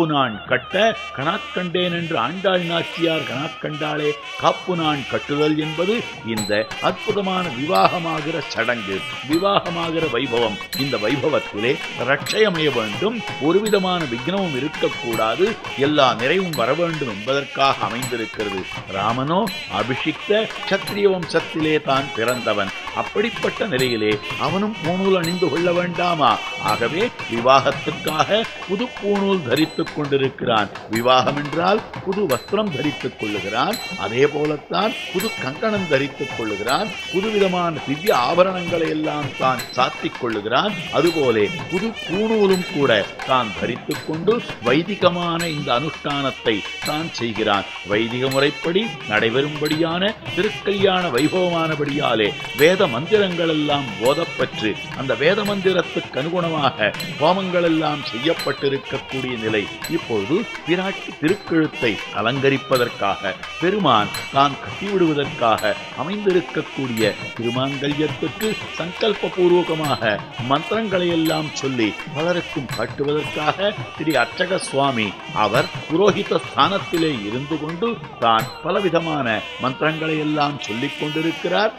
காப்பு நான் கட்ட கணாக்கண்டேன் என்று ஆண்டாள் நாச்சியார் கணாக்கண்டாளே காப்பு நான் கட்டுதல் என்பது இந்த அற்புதமான விவாகமாகிற சடங்கு விவாகமாகிற வைபவம். இந்த வைபவத்திலே ரட்சையமைய வேண்டும் ஒரு விதமான விக்னமும் இருக்கக்கூடாது. எல்லா நிறைவும் வர வேண்டும் என்பதற்காக அமைந்திருக்கிறது. ராமனோ அபிஷிக்த சத்திரிய வம்சத்திலே தான் பிறந்தவன். அப்படிப்பட்ட நிலையிலே அவனும் பூணூல் அணிந்து கொள்ள வேண்டாமா? ஆகவே விவாகத்துக்காக புது பூணூல் தரித்துக் கொண்டிருக்கிறான். விவாகம் என்றால் புது வஸ்திரம் தரித்துக் கொள்ளுகிறான். அதே போலத்தான் புது கங்கணம் தரித்துக் கொள்ளுகிறான். புதுவிதமான திவ்ய ஆபரணங்களை எல்லாம் தான் சாத்திக் கொள்ளுகிறான். அதுபோலே புது பூணூலும் கூட தான் தரித்துக் கொண்டு வைதிகமான இந்த அனுஷ்டானத்தை தான் செய்கிறான். வைதிக முறைப்படி நடைபெறும்படியான திருக்கல்யாண வைபவமானபடியாலே வேத மந்திரங்கள் எல்லாம் போதப்பற்று அந்த வேத மந்திரத்துக்கு அனுகுணமாக ஹோமங்கள் எல்லாம் செய்யப்பட்டிருக்கக்கூடிய நிலை இப்பொழுது பிராட்டி திருக்கழுத்தை அலங்கரிப்பதற்காக பெருமான் தான் கட்டிவிடுவதற்காக அமைந்திருக்கக்கூடிய திருமாங்கல்யத்துக்கு சங்கல்ப பூர்வகமாக மந்திரங்களை எல்லாம் சொல்லி பலருக்கும் காட்டுவதற்காக ஸ்ரீ அர்ச்சக சுவாமி அவர் புரோகித ஸ்தானத்திலே இருந்து கொண்டு தான் பலவிதமான மந்திரங்களை எல்லாம் சொல்லிக் கொண்டிருக்கிறார்.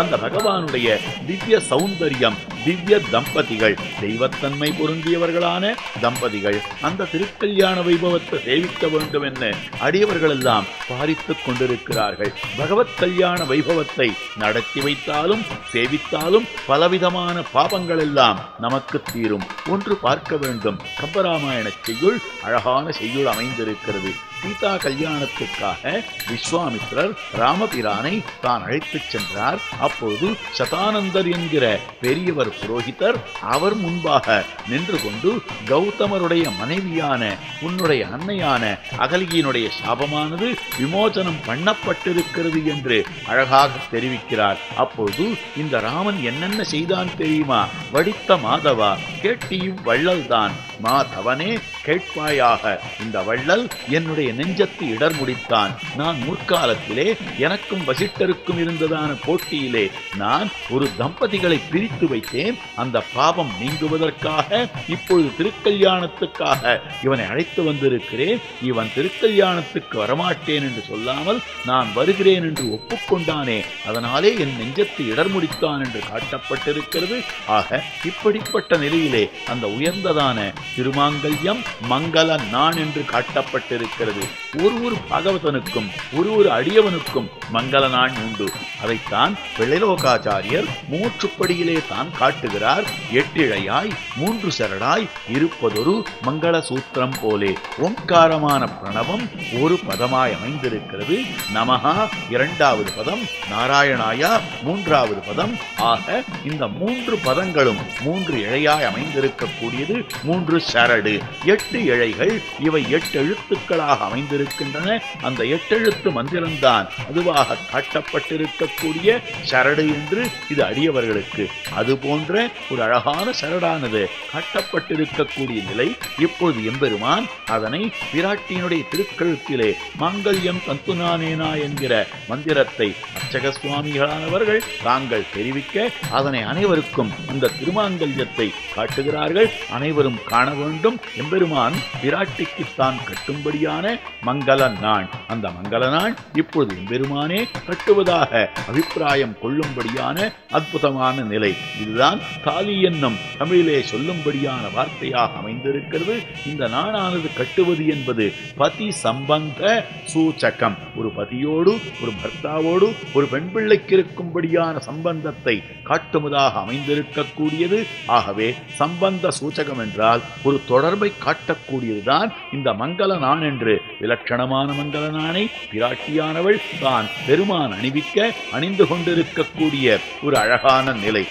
அந்த பகவானுடைய திவ்ய சௌந்தரியம் திவ்ய தம்பதிகள் தெய்வத்தன்மை பொருந்தியவர்களான தம்பதிகள் அந்த திருக்கல்யாண வைபவத்தை சேவிக்க வேண்டும் என்று அடியவர்களெல்லாம் பாரித்துக் கொண்டிருக்கிறார்கள். பகவத் கல்யாண வைபவத்தை நடத்தி வைத்தாலும் சேவித்தாலும் பலவிதமான பாபங்கள் எல்லாம் நமக்கு தீரும். ஒன்று பார்க்க வேண்டும். கம்பராமாயண செய்யுள் அழகான செய்யுள் அமைந்திருக்கிறது. சீதா கல்யாணத்திற்காக விஸ்வாமித்ரர் ராமபிரானை தான் அழைத்துச் சென்றார். அப்போது சதானந்தர் என்கிற பெரியவர் புரோகிதர் அவர் முன்பாக நின்று கொண்டு கௌதமருடைய மனைவியான உன்னுடைய அன்னையான அகலியினுடைய சாபமானது விமோசனம் பண்ணப்பட்டிருக்கிறது என்று அழகாக தெரிவிக்கிறார். அப்போது இந்த ராமன் என்னென்ன செய்தான் தெரியுமா? வடித்த மாதவா கேட்டியும் வள்ளல் தான். மாதவனே கேட்பாயாக இந்த வள்ளல் என்னுடைய நெஞ்சத்து இடர் முடித்தான். நான் முற்காலத்திலே எனக்கும் வசிட்டருக்கும் இருந்ததான போட்டியிலே நான் ஒரு தம்பதிகளை பிரித்து வைத்தேன். அந்த பாவம் நீங்குவதற்காக இப்பொழுது திருக்கல்யாணத்துக்காக இவனை அழைத்து வந்திருக்கிறேன். இவன் திருக்கல்யாணத்துக்கு வரமாட்டேன் என்று சொல்லாமல் நான் வருகிறேன் என்று ஒப்புக்கொண்டானே. அதனாலே என் நெஞ்சத்து இடர் முடித்தான் என்று காட்டப்பட்டிருக்கிறது. ஆக இப்படிப்பட்ட நிலையிலே அந்த உயர்ந்ததான திருமாங்கல்யம் மங்கள நான் என்று காட்டப்பட்டிருக்கிறது. ஒரு ஒரு பகவதனுக்கும் ஒரு ஒரு அடியவனுக்கும் மங்கள நாள் உண்டு. அதைத்தான் பிள்ளைலோகாச்சாரியர் மூச்சுப்படியிலே தான் காட்டுகிறார். எட்டிழையாய் மூன்று சரடாய் இருப்பதொரு மங்கள சூத்திரம் போலே. ஓங்காரமான பிரணவம் ஒரு பதமாய் அமைந்திருக்கிறது. நமஹா இரண்டாவது பதம். நாராயணாயா மூன்றாவது பதம். ஆக இந்த மூன்று பதங்களும் மூன்று இழையாய் அமைந்திருக்கக்கூடியது மூன்று சரடு. எட்டு இழைகள் இவை எட்டு எழுத்துக்களாக அமைந்திருக்கின்றன. அந்த எட்டெழுத்து மந்திரம்தான் அதுவாக காட்டப்பட்டிருக்கக்கூடிய சரடு என்று இது அடியவர்களுக்கு. அது போன்ற ஒரு அழகான சரடானது காட்டப்பட்டிருக்கக்கூடிய நிலை இப்பொழுது எம்பெருமான் அதனை பிராட்டியினுடைய திருக்கழுத்திலே மாங்கல்யம் தந்துனானேனா என்கிற மந்திரத்தை அர்ச்சக சுவாமிகளானவர்கள் தாங்கள் தெரிவிக்க அதனை அனைவருக்கும் இந்த திருமாங்கல்யத்தை காட்டுகிறார்கள். அனைவரும் காண வேண்டும். எம்பெருமான் பிராட்டிக்கு தான் கட்டும்படியான மங்கள நாள். அந்த மங்கள நாள் இப்பொழுது எம்பெருமானே கட்டுவதாக அபிப்பிராயம் கொள்ளும்படியான அற்புதமான நிலை. இதுதான் தாலி என்னும் தமிழிலே சொல்லும்படியான வார்த்தையாக அமைந்திருக்கிறது. இந்த நாளானது கட்டுவது என்பது பதி சம்பந்த சூச்சகம். ஒரு பதியோடு ஒரு பர்த்தாவோடு ஒரு பெண் பிள்ளைக்கு இருக்கும்படியான சம்பந்தத்தை காட்டுவதாக அமைந்திருக்கக்கூடியது. ஆகவே சம்பந்த சூச்சகம் என்றால் ஒரு தொடர்பை காட்டக்கூடியதுதான் இந்த மங்கள நான் என்று விலட்சணமான மங்கள நாணை பிராட்டியானவள் தான் பெருமான் அணிவிக்க அணிந்து கொண்டிருக்கக்கூடிய ஒரு அழகான நிலை.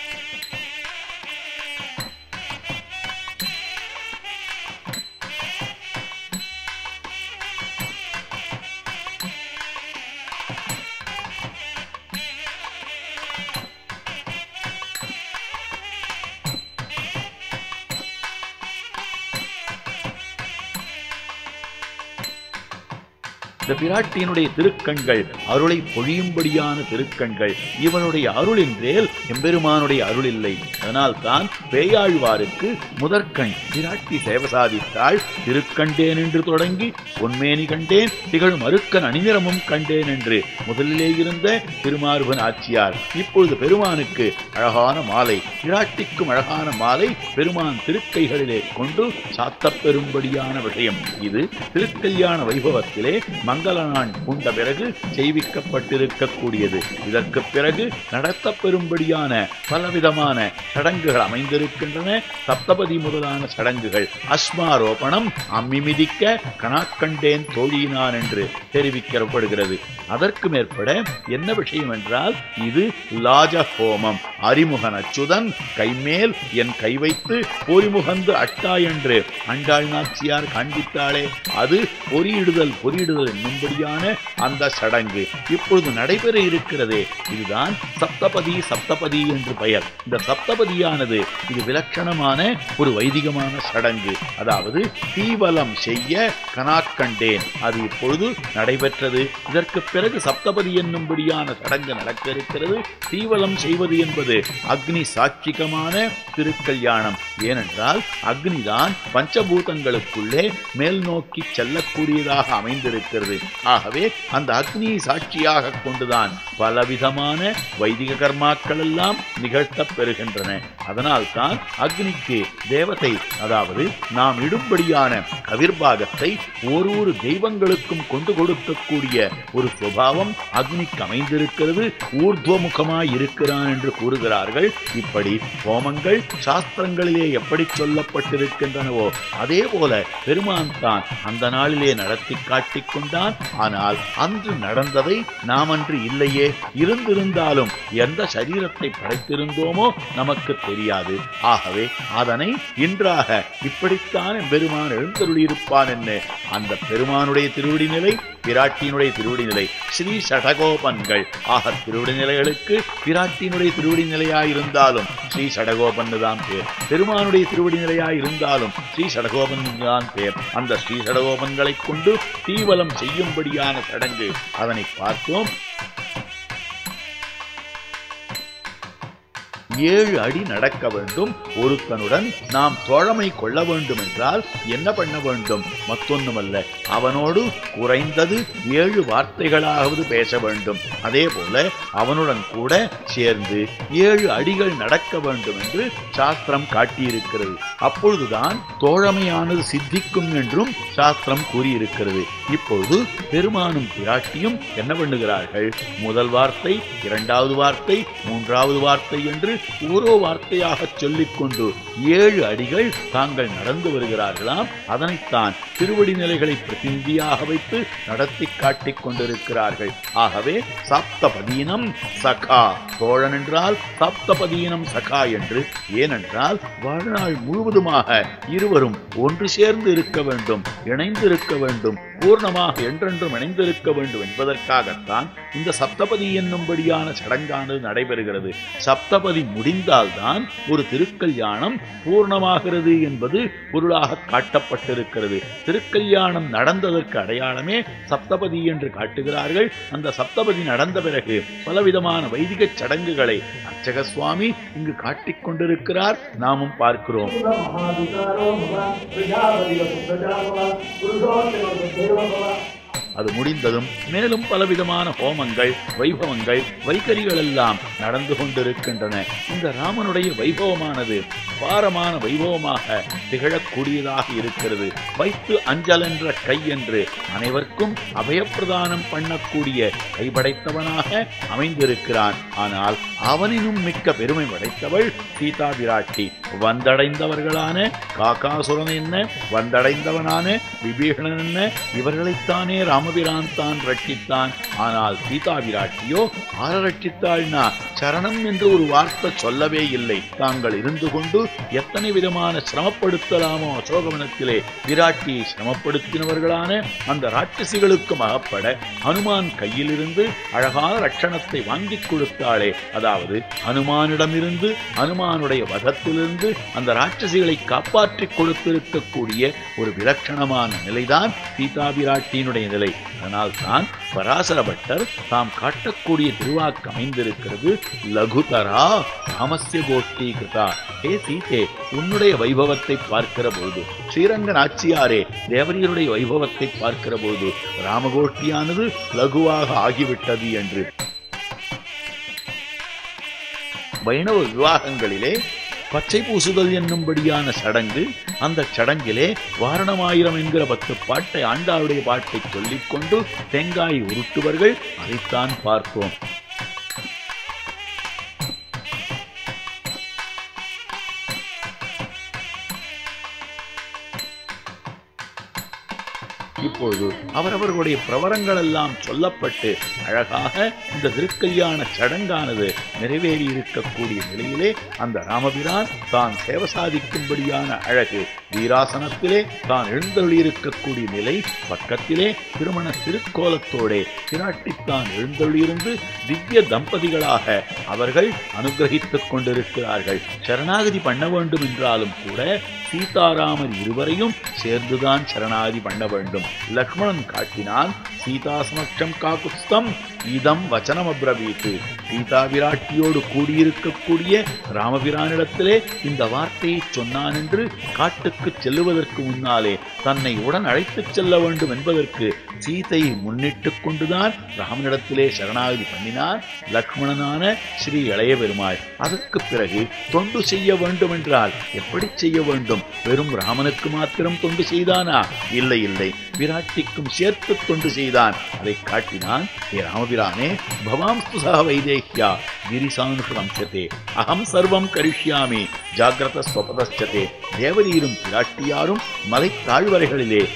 இந்த பிராட்டியினுடைய திருக்கண்கள் அருளை பொழியும்படியான திருக்கண்கள். இவனுடைய அருள் என்றேல் எம்பெருமானுடைய அருள் இல்லை. அதனால் தான் பேயாழ்வாருக்கு முதற்கண் பிராட்டி சேவை சாதித்தாள். திருக்கண்டேன் என்று தொடங்கி பொன்மேனி கண்டேன் திகழும் அருக்கன் அணிநிறமும் கண்டேன் என்று முதலிலே இருந்த திருமார்பன் ஆட்சியார். இப்பொழுது பெருமானுக்கு அழகான மாலை பிராட்டிக்கும் அழகான மாலை பெருமான் திருக்கைகளிலே கொண்டு சாத்தப்பெறும்படியான விஷயம். இது திருக்கல்யாண வைபவத்திலே மங்கள நாள் பூண்ட பிறகு செய்விக்கப்பட்டிருக்கக்கூடியது. இதற்கு பிறகு நடத்தப்பெறும்படியான பலவிதமான சடங்குகள் அமைந்திருக்கின்றன. சப்தபதி முதலான சடங்குகள் அஸ்மாரோபணம் அம்மிமிதிக்க கணாக்கண்டேன் தோழியினான் என்று தெரிவிக்கப்படுகிறது. அதற்கு மேற்பட என்ன விஷயம் என்றால் இது லாஜ ஹோமம் அறிமுகன் அச்சுதன் கைமேல் என் கை வைத்து பொறிமுகந்து அட்டா என்று அண்டாள் நாச்சியார் காண்பித்தாளே. அது பொறியிடுதல் பொறியிடுதல் என்னும்படியான அந்த சடங்கு இப்பொழுது நடைபெற இருக்கிறதே. இதுதான் சப்தபதி சப்தபதி என்று பெயர். இந்த சப்தபதியானது இது விலட்சணமான ஒரு வைதிகமான சடங்கு. அதாவது தீவலம் செய்ய கனாக்கண்டேன் அது இப்பொழுது நடைபெற்றது. இதற்கு பிறகு சப்தபதி என்னும்படியான சடங்கு நடக்க இருக்கிறது தீவலம் செய்வது என்பது அக்னி சாட்சிகமான திருக்கல்யாணம். ஏனென்றால் அக்னிதான் பஞ்சபூதங்களுக்குள்ளே மேல் நோக்கி செல்லக்கூடியதாக அமைந்திருக்கிறது. ஆகவே அந்த அக்னியை சாட்சியாக கொண்டுதான் பலவிதமான வைதிக கர்மாக்கள் எல்லாம் நிகழ்த்தப் பெறுகின்றன. அதனால் தான் அக்னிக்கு தேவதை அதாவது நாம் இடும்படியான கவிர்பாகத்தை ஒரு ஒரு தெய்வங்களுக்கும் கொண்டு கொடுக்கக்கூடிய ஒரு சுபாவம் அக்னிக்கு அமைந்திருக்கிறது ஊர்துவமுகமாய் இருக்கிறான் என்று கூறுகிறார்கள். இப்படி ஹோமங்கள் சாஸ்திரங்களிலே எப்படி சொல்லப்பட்டிருக்கின்றனவோ அதே போல பெருமான் தான் அந்த நாளிலே நடத்தி காட்டிக்கொண்டான் கொண்டான் ஆனால் அன்று நடந்ததை நாம் அன்று இல்லையே. இருந்திருந்தாலும் எந்த சரீரத்தை படைத்திருந்தோமோ நமக்கு தெரியாது. ஆகவே அதனை இன்றாக இப்படித்தான் பெருமான் எழுந்தருளியிருப்பான் என்ன? அந்த பெருமானுடைய திருவடி நிலை பிராட்டியினுடைய திருவடி நிலை ஸ்ரீ சடகோபன்கள். ஆக திருவடி நிலைகளுக்கு பிராட்டியினுடைய திருவடி நிலையாயிருந்தாலும் ஸ்ரீ சடகோபன் தான் பேர். பெருமானுடைய திருவடி நிலையாயிருந்தாலும் ஸ்ரீ சடகோபன் தான் பேர். அந்த ஸ்ரீ சடகோபன்களை கொண்டு தீவலம் செய்ய செய்யும்படியான சடங்கு. அதனை பார்த்தோம் ஏழு அடி நடக்க வேண்டும். ஒருத்தனுடன் நாம் தோழமை கொள்ள வேண்டும் என்றால் என்ன பண்ண வேண்டும்? மத்தொன்னுமல்ல அவனோடு குறைந்தது ஏழு வார்த்தைகளாவது பேச வேண்டும். அதே போல அவனுடன் கூட சேர்ந்து ஏழு அடிகள் நடக்க வேண்டும் என்று சாஸ்திரம் காட்டியிருக்கிறது. அப்பொழுதுதான் தோழமையானது சித்திக்கும் என்றும் சாஸ்திரம் கூறியிருக்கிறது. இப்பொழுது பெருமானும் பிராட்டியும் என்ன பண்ணுகிறார்கள்? முதல் வார்த்தை இரண்டாவது வார்த்தை மூன்றாவது வார்த்தை என்று ஒரு வார்த்தையாக சொல்லிக்கொண்டு ஏழு அடிகள் தாங்கள் நடந்து வருகிறார்களாம். அதனைத்தான் திருவடி நிலைகளை பிரதிநிதியாக வைத்து நடத்தி காட்டிக் கொண்டிருக்கிறார்கள். ஆகவே சப்தபதீனம் சகா. தோழன் என்றால் சப்தபதீனம் சகா என்று ஏனென்றால் வாழ்நாள் முழுவதுமாக இருவரும் ஒன்று சேர்ந்து இருக்க வேண்டும் இணைந்து இருக்க வேண்டும். பூர்ணமாக என்றென்றும் இணைந்திருக்க வேண்டும் என்பதற்காகத்தான் இந்த சப்தபதி என்னும்படியான சடங்கானது நடைபெறுகிறது. சப்தபதி முடிந்தால்தான் ஒரு திருக்கல்யாணம் பூர்ணமாகிறது என்பது பொருளாக காட்டப்பட்டிருக்கிறது. திருக்கல்யாணம் நடந்ததற்கு அடையாளமே சப்தபதி என்று காட்டுகிறார்கள். அந்த சப்தபதி நடந்த பிறகு பலவிதமான வைதிக சடங்குகளை அர்ச்சக சுவாமி இங்கு காட்டிக் கொண்டிருக்கிறார். நாமும் பார்க்கிறோம். மகாதிகாரோ அது முடிந்ததும் மேலும் பலவிதமான ஹோமங்கள் வைபவங்கள் வைகரிகள் எல்லாம் நடந்து கொண்டிருக்கின்றன. இந்த ராமனுடைய வைபவமானது பாரமான வைபவமாக திகழக்கூடியதாக இருக்கிறது. வைத்து அஞ்சல் என்ற கை என்று அனைவருக்கும் அபயப்பிரதானம் பண்ணக்கூடிய கைபடைத்தவனாக அமைந்திருக்கிறான். ஆனால் அவனினும் மிக்க பெருமை படைத்தவள் சீதா விராட்டி வந்தடைந்தவர்களான காகாசுரன் என்ன? வந்தடைந்தவனான விபீஷணன் என்ன? இவர்களைத்தானே ராம தான் ரட்சித்தான் ஆனால் சீதா விராட்டியோ ஆரரட்சித்தாள்னா சரணம் என்று ஒரு வார்த்தை சொல்லவே இல்லை. தாங்கள் இருந்து கொண்டு எத்தனை விதமான சிரமப்படுத்தலாமோ அசோகவனத்திலே விராட்டியை சிரமப்படுத்தினவர்களான அந்த ராட்சசிகளுக்கும் அகப்பட ஹனுமான் கையிலிருந்து அழகான ரட்சணத்தை வாங்கிக் கொடுத்தாளே. அதாவது ஹனுமானிடமிருந்து ஹனுமானுடைய வதத்திலிருந்து அந்த ராட்சசிகளை காப்பாற்றிக் கொடுத்திருக்கக்கூடிய ஒரு விலட்சணமான நிலைதான் சீதா விராட்டியினுடைய நிலை. அதனால் தான் பராசர பட்டர் தாம் காட்டக்கூடிய திருவாக்கு அமைந்திருக்கிறது. லகுதரா ராமஸ்ய கோஷ்டி கிருதா ஹே சீதே உன்னுடைய வைபவத்தை பார்க்கிற போது ஸ்ரீரங்க நாச்சியாரே தேவரியருடைய வைபவத்தை பார்க்கிற போது ராமகோஷ்டியானது லகுவாக ஆகிவிட்டது என்று. வைணவ விவாகங்களிலே பச்சை பூசுதல் என்னும்படியான சடங்கு அந்த சடங்கிலே வாரணமாயிரம் என்கிற பத்து பாட்டை ஆண்டாளுடைய பாட்டை சொல்லிக்கொண்டு தேங்காய் உருட்டுவர்கள் அதைத்தான் பார்த்தோம் இப்பொழுது அவரவர்களுடைய பிரவரங்கள் எல்லாம் சொல்லப்பட்டு அழகாக இந்த திருக்கல்யாண சடங்கானது நிறைவேறி இருக்கக்கூடிய நிலையிலே அந்த ராமபிரான் தான் சேவை சாதிக்கும்படியான அழகு வீராசனத்திலே தான் எழுந்தொழியிருக்கக்கூடிய நிலை பக்கத்திலே திருமண திருக்கோலத்தோடே திராட்டித்தான் எழுந்தொழியிருந்து திவ்ய தம்பதிகளாக அவர்கள் அனுகிரகித்துக் கொண்டிருக்கிறார்கள். சரணாகதி பண்ண வேண்டும் என்றாலும் கூட சீதாராமர் இருவரையும் சேர்ந்துதான் சரணாதி பண்ண வேண்டும். லக்ஷ்மணன் காட்டினான் சீதா சமட்சம் காக்குஸ்தம் இதம் வச்சனம் அப்ரவீத்து சீதா விராட்டியோடு கூடியிருக்கக்கூடிய ராமபிரானிடத்திலே இந்த வார்த்தையை சொன்னான் என்று காட்டுக்கு செல்லுவதற்கு முன்னாலே தன்னை உடன் அழைத்துச் செல்ல வேண்டும் என்பதற்கு சீதையை முன்னிட்டு கொண்டுதான் ராமனிடத்திலே சரணாகதி பண்ணினார் லக்ஷ்மணனான ஸ்ரீ இளைய பெருமாள் அதற்கு பிறகு தொண்டு செய்ய வேண்டும் என்றால் எப்படி செய்ய வேண்டும்? வெறும் ராமனுக்கு மாத்திரம் தொண்டு செய்தானா? இல்லை இல்லை. விராட்டிக்கும் சேர்த்து தொண்டு செய்தான். அதை காட்டினான் ஏ ராமபிரானே பவாம்ஸ்து சக வைதேஹ்யா கிரிசானுஷம்சதே அகம் சர்வம் கரிஷ்யாமி ஜாகிரத ஸ்வபதச்சதே தேவரீரும் பிராட்டியாரும் மலை தாழ்வரைகளிலே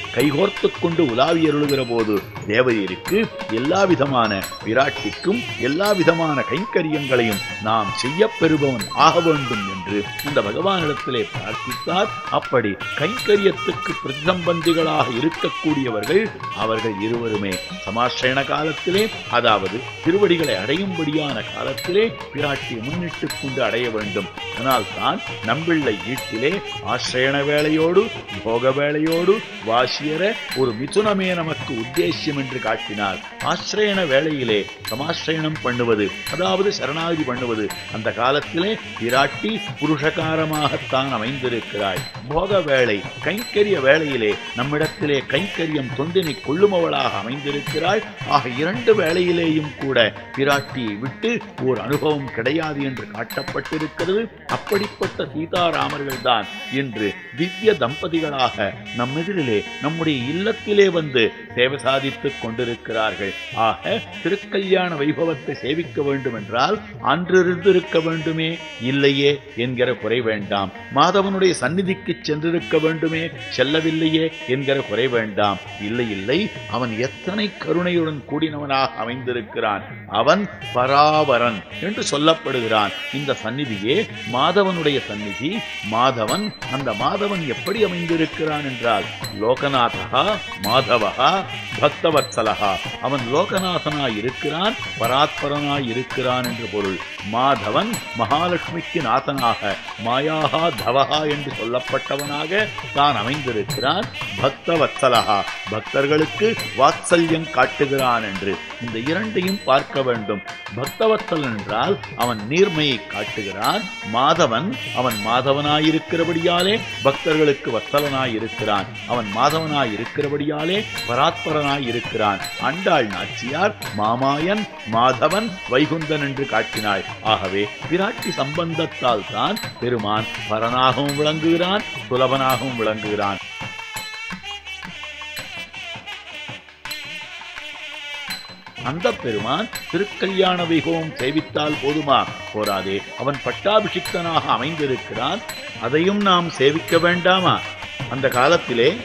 கொண்டு உலாவியருளுகிற போது தேவரீருக்கு எல்லா விதமான பிராட்டிக்கும் எல்லா விதமான கைங்கரியங்களையும் நாம் செய்ய பெறுபவன் ஆக வேண்டும் என்று அந்த பகவானிடத்திலே பிரார்த்தித்தார். அப்படி கைங்கரியத்துக்கு பிரதிசம்பந்திகளாக இருக்கக்கூடியவர்கள் அவர்கள் இருவருமே சமாசிரயண காலத்திலே அதாவது திருவடிகளை அடையும்படியான காலத்திலே பிராட்டி முன்னிட்டுக் கொண்டு அடைய வேண்டும். அதனால் தான் நம்பிள்ளை வீட்டிலே ஆசிரயண வேலையோடு போக வேளையோடு வாசியர ஒரு மிதுனமே நமக்கு உத்தேசியம் என்று காட்டினார். ஆசிரயண வேளையிலே சமாசிரயணம் பண்ணுவது அதாவது சரணாகதி பண்ணுவது அந்த காலத்திலே பிராட்டி புருஷகாரமாகத்தான் அமைந்திருக்கிறாய். போக வேளை கைங்கரிய வேளையிலே நம்மிடத்திலே கைங்கரியம் தொண்டினை கொள்ளுமவளாக அமைந்திருக்கிறாள் ஆக இரண்டு வேளையிலேயும் கூட பிராட்டியை விட்டு ஓர் அனுபவம் கிடையாது என்று காட்டப்பட்டிருக்கிறது. அப்படிப்பட்ட சீதாராமர்கள் தான் இன்று திவ்ய தம்பதிகளாக நம் எதிரிலே நம்முடைய இல்லத்திலே வந்து சேவை சாதித்துக் கொண்டிருக்கிறார்கள். ஆக திருக்கல்யாண வைபவத்தை சேவிக்க வேண்டும் என்றால் அன்றிருந்திருக்க வேண்டுமே? இல்லையே என்கிற குறை வேண்டாம். மாதவனுடைய சந்நிதிக்கு சென்றிருக்க வேண்டுமே? செல்லவில்லையே என்கிற குறை வேண்டாம். இல்லை இல்லை அவன் எத்தனை கருணையுடன் கூடினவனாக அமைந்திருக்கிறான். அவன் பராவரன் என்று சொல்லப்படுகிறான். இந்த சந்நிதியே மாதவனுடைய சந்நிதி. மாதவன் அந்த மாதவன் எப்படி அமைந்திருக்கிறான் என்றால் லோகநாதகா மாதவகா பக்தவத்சலகா அவன் லோகநாதனாய் இருக்கிறான் பராத்பரனாய் இருக்கிறான் என்று பொருள். மாதவன் மகாலட்சுமிக்கு நாதனாக மாயாகா தவகா என்று சொல்லப்பட்டவனாக தான் அமைந்திருக்கிறான் பக்தவத்சலகா பக்தர்களுக்கு வாத்சல்யம் காட்டுகிறான் என்று இந்த இரண்டையும் பார்க்க வேண்டும். பக்தவத்தல் என்றால் அவன் நீர்மையை காட்டுகிறான். மாதவன் அவன் மாதவனாயிருக்கிறபடியாலே பக்தர்களுக்கு வத்சலனாய் இருக்கிறான் அவன் மாதவனாய் இருக்கிறபடியாலே பராத்பரனாய் இருக்கிறான் அண்டாள் நாச்சியார் மாமாயன் மாதவன் வைகுந்தன் என்று காட்டினாள் ஆகவே பிராட்டி சம்பந்தத்தால் தான் பெருமான் பரனாகவும் விளங்குகிறான் சுலபனாகவும் விளங்குகிறான். அந்த பெருமான் திருக்கல்யாண வைகோம் சேவித்தால் போதுமா? போராதே அவன் பட்டாபிஷிக்தனாக அமைந்திருக்கிறான் அதையும் நாம் சேவிக்க வேண்டாமா? அந்த காலத்திலே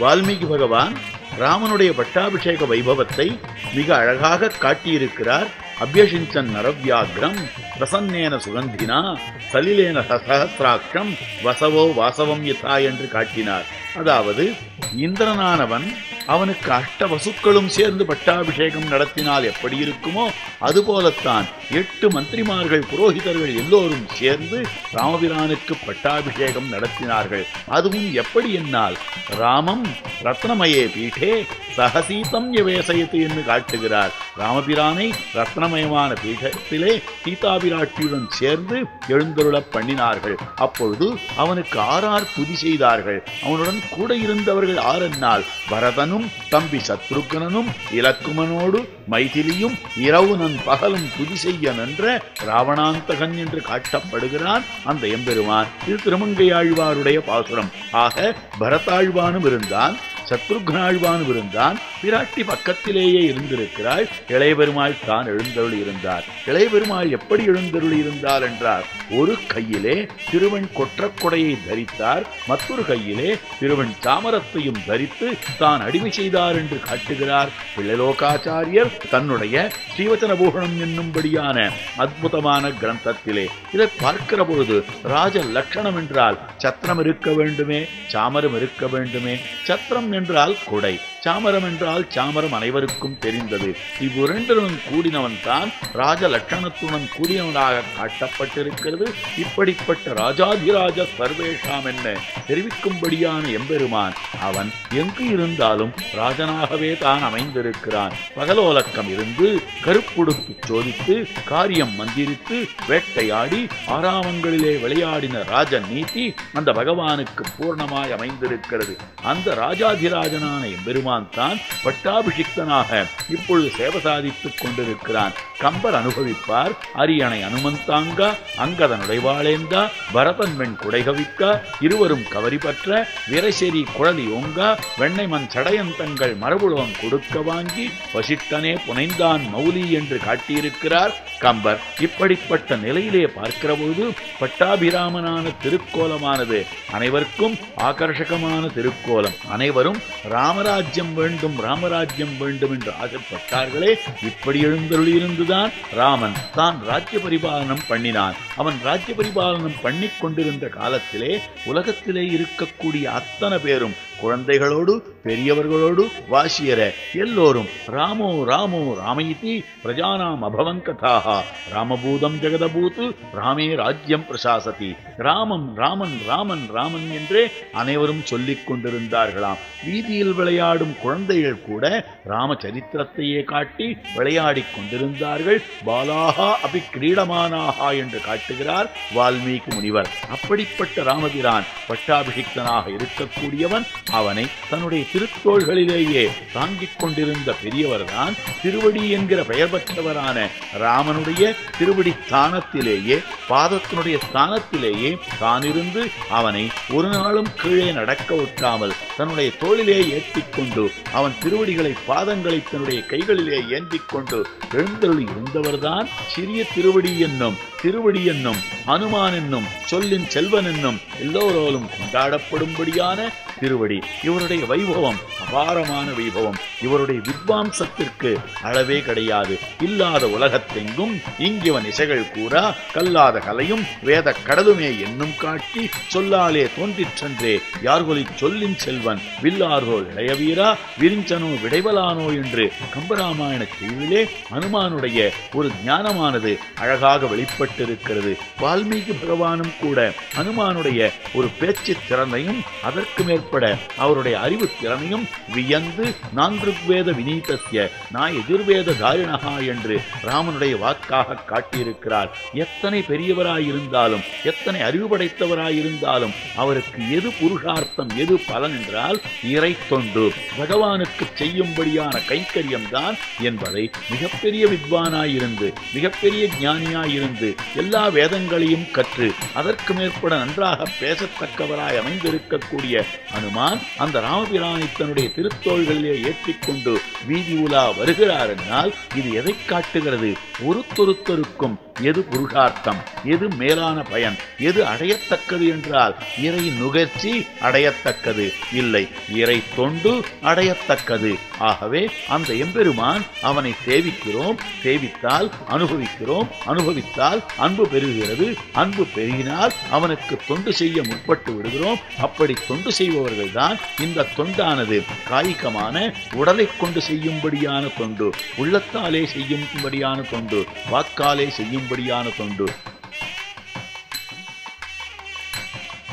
வால்மீகி பகவான் ராமனுடைய பட்டாபிஷேக வைபவத்தை மிக அழகாக காட்டியிருக்கிறார் அபியசிஞ்சன் நரவ்யாகிரம் பிரசன்னேன சுகந்தினா சலிலேன சஹசிராட்சம் வசவோ வாசவம் யதா என்று காட்டினார். அதாவது இந்திரனானவன் அவனுக்கு அஷ்ட வசுக்களும் சேர்ந்து பட்டாபிஷேகம் நடத்தினால் எப்படி இருக்குமோ அதுபோலத்தான் எட்டு மந்திரிமார்கள் புரோகிதர்கள் எல்லோரும் சேர்ந்து ராமபிரானுக்கு பட்டாபிஷேகம் நடத்தினார்கள். அதுவும் எப்படி என்னால்? ராமம் ரத்னமயே பீட்டே சகசீதம் யவேசயத்து என்று காட்டுகிறார். ராமபிரானை ரத்னமயமான பீഠத்திலே சீதாபிராட்டியுடன் சேர்ந்து எழுந்தருளப் பண்ணினார்கள். அப்பொழுது அவனுக்கு ஆறார் துதி செய்தார்கள். அவனுடன் கூட இருந்தவர்கள் ஆறென்னால் பரதனும் தம்பி சத்ருக்கனனும் இலக்குமனோடு மைதிலியும் இரவு நன் பகலும் துதி செய்ய நின்ற ராவணாந்தகன் என்று காட்டப்படுகிறான் அந்த எம்பெருமான். இது திருமங்கையாழ்வாருடைய பாசுரம். ஆக பரதாழ்வானும் இருந்தான். சத்ருக்னாழ்வான் இருந்தான் பிராட்டி பக்கத்திலேயே இருந்திருக்கிறாள். இளையபெருமாள் தான் எழுந்தருள் இருந்தார் இளையபெருமாள் எப்படி எழுந்தருள் இருந்தார் என்றார். ஒரு கையிலே திருவன் கொற்றக்கொடையை தரித்தார். மற்றொரு கையிலே திருவன் தாமரத்தையும் தரித்து தான் அடிமை செய்தார் என்று காட்டுகிறார். பிள்ளலோகாச்சாரியர் தன்னுடைய ஸ்ரீவச்சன பூகணம் என்னும்படியான அற்புதமான கிரந்தத்திலே. இதை பார்க்கிற பொழுது ராஜ லட்சணம் என்றால் சத்திரம் இருக்க வேண்டுமே சாமரம் இருக்க வேண்டுமே சத்திரம் என்றால் கொடை. சாமரம் என்றால் சாமரம் அனைவருக்கும் தெரிந்தது. இவ்விரண்டனும் கூடினவன் தான் ராஜ லட்சணத்துடன் கூடியவனாக காட்டப்பட்டிருக்கிறது. இப்படிப்பட்ட ராஜாதிராஜ சர்வேஷாம் என்ன தெரிவிக்கும்படியான எம்பெருமான். அவன் எங்கு இருந்தாலும் ராஜனாகவே தான் அமைந்திருக்கிறான். பகலோலக்கம் இருந்து கருப்புடுத்து சோதித்து காரியம் மந்திரித்து வேட்டையாடி ஆறாமங்களிலே விளையாடின ராஜ நீதி அந்த பகவானுக்கு பூர்ணமாய் அமைந்திருக்கிறது. அந்த ராஜாதிராஜனான எம்பெருமான் தான் பட்டாபிஷிக்தனாக இப்பொழுது சேவை சாதித்துக் கொண்டிருக்கிறான். கம்பர் அனுபவிப்பார் அரியணை அனுமந்தாங்கா அங்கதன் உடைவாளேந்தா பரதன் வெண் குடைகவிக்கா இருவரும் கவரி பற்ற விரைசெறி குழலி ஓங்கா வெண்ணைமன் சடையன் தங்கள் மரபுலவம் கொடுக்க வாங்கி வசிட்டனே புனைந்தான் மௌலி என்று காட்டியிருக்கிறார் கம்பர். இப்படிப்பட்ட நிலையிலே பார்க்கிறபோது பட்டாபிராமனான திருக்கோலமானது அனைவருக்கும் ஆகர்ஷகமான திருக்கோலம். அனைவரும் ராமராஜ்ய ராமராஜ்யம் வேண்டும் ராமராஜ்யம் வேண்டும் என்று ஆசைப்பட்டார்களே இப்படி எழுந்தருளியிருந்துதான் ராமன் தான் ராஜ்ய பரிபாலனம் பண்ணினான். அவன் ராஜ்ய பரிபாலனம் பண்ணிக் கொண்டிருந்த காலத்திலே உலகத்திலே இருக்கக்கூடிய அத்தனை பேரும் குழந்தைகளோடு பெரியவர்களோடு வாசியர எல்லோரும் ராமோ ராமோ ராமயிதி பிரஜானாம் அபவங்கதாக ராமபூதம் ஜெகதபூத்து ராமே ராஜ்யம் பிரசாசதி. ராமம் ராமன் ராமன் ராமன் என்றே அனைவரும் சொல்லிக் கொண்டிருந்தார்களாம். வீதியில் விளையாடும் குழந்தைகள் கூட ராமச்சரித்திரத்தையே காட்டி விளையாடிக் கொண்டிருந்தார்கள். பாலாகா அபி கிரீடமானாகா என்று காட்டுகிறார் வால்மீகி முனிவர். அப்படிப்பட்ட ராமபிரான் பட்டாபிஷிக்தனாக இருக்கக்கூடியவன் அவனை தன்னுடைய திருத்தோள்களிலேயே தாங்கிக் கொண்டிருந்த பெரியவர்தான் திருவடி என்கிற பெயர் பெற்றவரான ராமனுடைய திருவடி ஸ்தானத்திலேயே பாதத்தினுடைய ஸ்தானத்திலேயே தானிருந்து அவனை ஒரு நாளும் கீழே நடக்க விட்டாமல் தன்னுடைய தோளிலே ஏற்றிக்கொண்டு அவன் திருவடிகளை பாதங்களை தன்னுடைய கைகளிலே ஏந்திக் கொண்டு எழுந்தருளி இருந்தவர்தான் சிறிய திருவடி என்னும் திருவடி என்னும் அனுமான் என்னும் சொல்லின் செல்வன் என்னும் எல்லோரோலும் கொண்டாடப்படும்படியான திருவடி இவருடைய வைபவம் அபாரமான வைபவம். இவருடைய வித்வாம்சத்திற்கு அளவே கிடையாது. இல்லாத உலகத்தெங்கும் இங்கிவன் இசைகள் கூறா கல்லாத கலையும் வேத கடலுமே என்னும் காட்டி சொல்லாலே தோன்றிற்றன்றே. யார்கொலி சொல்லின் செல்வன் வில்லார்கோல் இளையவீரா விரிஞ்சனோ விடைவலானோ என்று கம்பராமாயண செய்தியிலே அனுமானுடைய ஒரு ஞானமானது அழகாக வெளிப்பட்டிருக்கிறது. வால்மீகி பகவானும் கூட அனுமானுடைய ஒரு பேச்சு திறனையும் அதற்கு உட்பட அவருடைய அறிவு திறமையும் வியந்து நான்குவேத வினீதஸ்ய நான் எதிர்வேத தாரிணகா என்று ராமனுடைய வாக்காக காட்டியிருக்கிறார். எத்தனை பெரியவராயிருந்தாலும் எத்தனை அறிவு படைத்தவராயிருந்தாலும் அவருக்கு எது புருஷார்த்தம் எது பலன் என்றால் இறை தொண்டு. பகவானுக்கு செய்யும்படியான கைக்கரியம்தான் என்பதை மிகப்பெரிய வித்வானாயிருந்து மிகப்பெரிய ஞானியாயிருந்து எல்லா வேதங்களையும் கற்று அதற்கு மேற்பட நன்றாக பேசத்தக்கவராய் அமைந்திருக்கக்கூடிய அனுமான் அந்த ராமபிரானை தன்னுடைய திருத்தோள்களிலே ஏற்றிக்கொண்டு வீதி உலா வருகிறார் என்றால் இது எதை காட்டுகிறது? ஒருத்தொருத்தருக்கும் எது புருஷார்த்தம் எது மேலான பயன்? எது அடையத்தக்கது என்றால் இறை நுகர்ச்சி அடையத்தக்கது. இல்லை இறை தொண்டு அடையத்தக்கது. ஆகவே அந்த எம்பெருமான் அவனை சேவிக்கிறோம் சேவித்தால் அனுபவிக்கிறோம் அனுபவித்தால் அன்பு பெறுகிறது. அன்பு பெருகினால் அவனுக்கு தொண்டு செய்ய முற்பட்டு விடுகிறோம். அப்படி தொண்டு செய்பவர்கள் தான் இந்த தொண்டானது. காய்கமான உடலை கொண்டு செய்யும்படியான தொண்டு. உள்ளத்தாலே செய்யும்படியான தொண்டு. வாக்காலே செய்யும்படியான தொண்டு.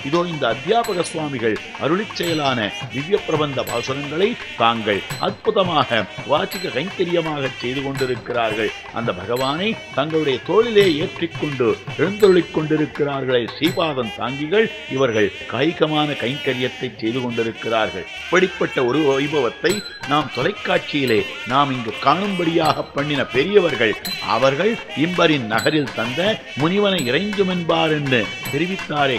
இதோ இந்த அத்தியாபக சுவாமிகள் அருளிச் செயலான திவ்ய பிரபந்த பாசுரங்களை தாங்கள் அற்புதமாக வாச்சிக கைங்கரியமாக செய்து கொண்டிருக்கிறார்கள். அந்த பகவானை தங்களுடைய தோளிலே ஏற்றிக்கொண்டு எழுந்தொழிக் கொண்டிருக்கிறார்களே ஸ்ரீபாதம் தாங்கிகள் இவர்கள் காய்கமான கைங்கரியத்தை செய்து கொண்டிருக்கிறார்கள். இப்படிப்பட்ட ஒரு வைபவத்தை நாம் தொலைக்காட்சியிலே நாம் இங்கு காணும்படியாக பண்ணின பெரியவர்கள் அவர்கள் இம்பரின் நகரில் தந்த முனிவனை இறைஞ்சுமென்பார் என்று தெரிவித்தாரே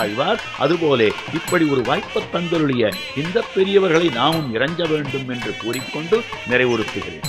ஆழ்வார் அதுபோலே இப்படி ஒரு வாய்ப்பு தந்தருளிய இந்த பெரியவர்களை நாமும் இறைஞ்ச வேண்டும் என்று கூறிக்கொண்டு நிறைவுறுத்துகிறேன்.